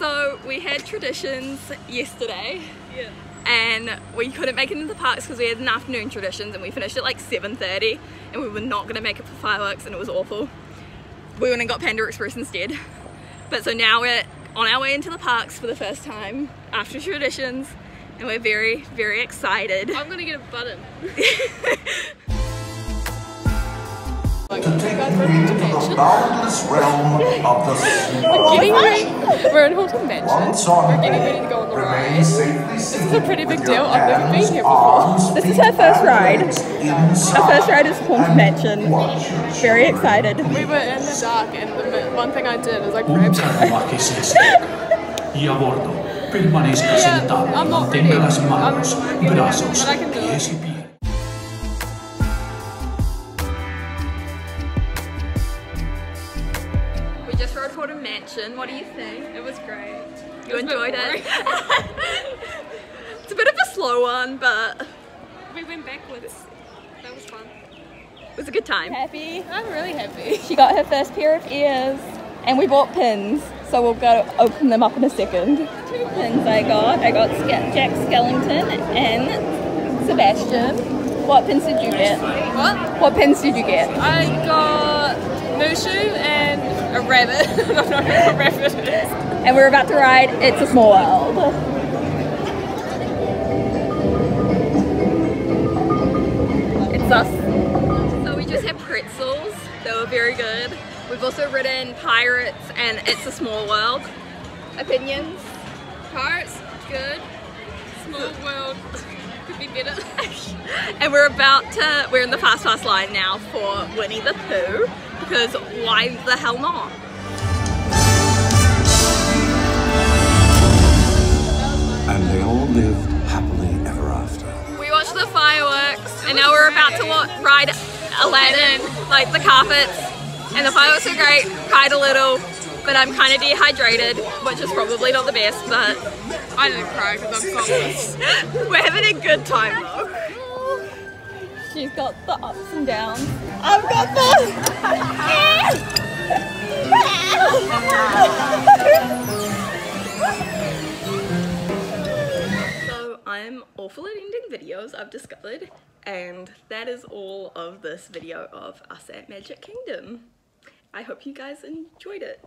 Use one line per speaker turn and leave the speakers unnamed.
So we had traditions yesterday
Yeah.
and we couldn't make it into the parks because we had an afternoon traditions and we finished at like 7.30 and we were not going to make it for fireworks and it was awful. We went and got Panda Express instead. But so now we're on our way into the parks for the first time after traditions and we're very, very excited.
I'm gonna get a button.
to take into the boundless realm of the sea.
Getting ready. We're in Haunted Mansion.
Once on
We're getting ready to go on the ride.
safely seated
is a pretty big deal. I've never been here before.
This is
feet,
our first ride.
legs
Our first ride is Haunted Mansion. Very excited.
We were in the dark and the one thing I did was I grabbed
Observa che si sta. Y a bordo, permanezca
Yeah,
sentado y
I'm not
mantenga las manos,
I'm- I'm-
brazos,
but I can do
pies
it.
y pies.
Just rode Haunted Mansion. What do you think?
It was great.
You
was
enjoyed it? it's a bit of a slow one, but
We went backwards. That was fun.
it was a good time. Happy?
I'm really happy.
She got her first pair of ears and we bought pins, so we'll go open them up in a second. Two pins I got. I got Ske- Jack Skellington and Sebastian. What pins did you get?
What?
What pins did you get?
I got Mushu and a rabbit. I don't know what a rabbit is.
And we're about to ride It's a Small World. It's us. So we just had pretzels. They were very good. We've also ridden Pirates and It's a Small World. Opinions?
Pirates, good. Small world, be better.
And we're about to, we're in the fast pass line now for Winnie the Pooh because why the hell not?
And they all live happily ever after.
We watched the fireworks and now we're about to ride Aladdin, like the carpets. And the fireworks are great, cried a little, but I'm kind of dehydrated, which is probably not the best, but
I didn't cry because I'm soulless.
we're having a good time though. She's got the ups and downs. I've got the. so I'm awful at ending videos, I've discovered, and that is all of this video of us at Magic Kingdom. I hope you guys enjoyed it.